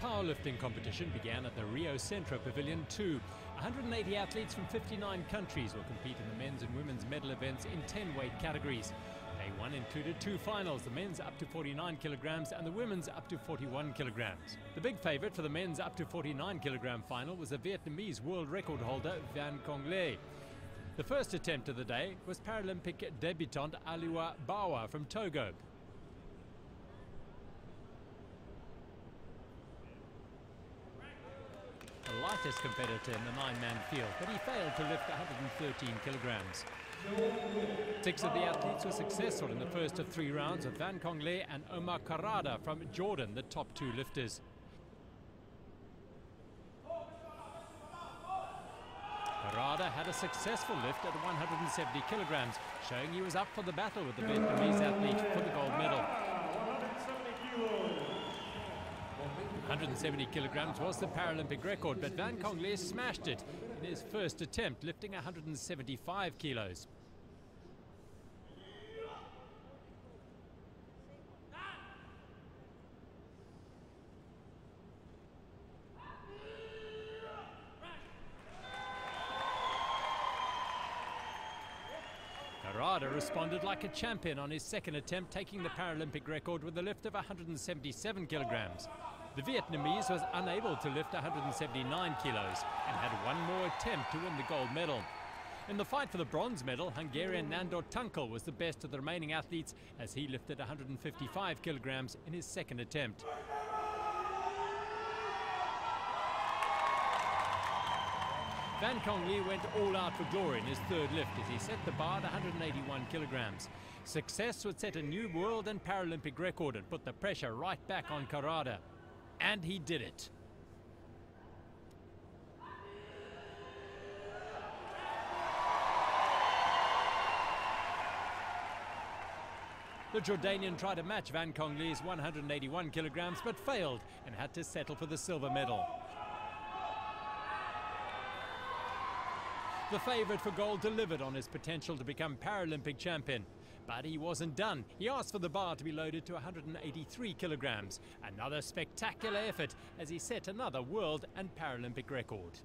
The powerlifting competition began at the Riocentro Pavilion 2. 180 athletes from 59 countries will compete in the men's and women's medal events in 10 weight categories. Day one included two finals, the men's up to 49 kilograms and the women's up to 41 kilograms. The big favourite for the men's up to 49 kilogram final was the Vietnamese world record holder Van Cong Le. The first attempt of the day was Paralympic debutant Aliwa Bawa from Togo. Lightest competitor in the nine-man field, but he failed to lift 113 kilograms. Six of the athletes were successful in the first of three rounds with Van Cong Le and Omar Qarada from Jordan, the top two lifters. Qarada had a successful lift at 170 kilograms, showing he was up for the battle with the Vietnamese athlete for the gold medal. 170 kilograms was the Paralympic record, but Van Cong Le smashed it in his first attempt, lifting 175 kilos. Qarada responded like a champion on his second attempt, taking the Paralympic record with a lift of 177 kilograms. The Vietnamese was unable to lift 179 kilos and had one more attempt to win the gold medal. In the fight for the bronze medal, Hungarian Nandor Tunkel was the best of the remaining athletes as he lifted 155 kilograms in his second attempt. Van Cong Le went all out for glory in his third lift as he set the bar at 181 kilograms. Success would set a new world and Paralympic record and put the pressure right back on Qarada. And he did it. The Jordanian tried to match Van Cong Le's 181 kilograms but failed and had to settle for the silver medal. The favourite for gold delivered on his potential to become Paralympic champion. But he wasn't done. He asked for the bar to be loaded to 183 kilograms. Another spectacular effort as he set another world and Paralympic record.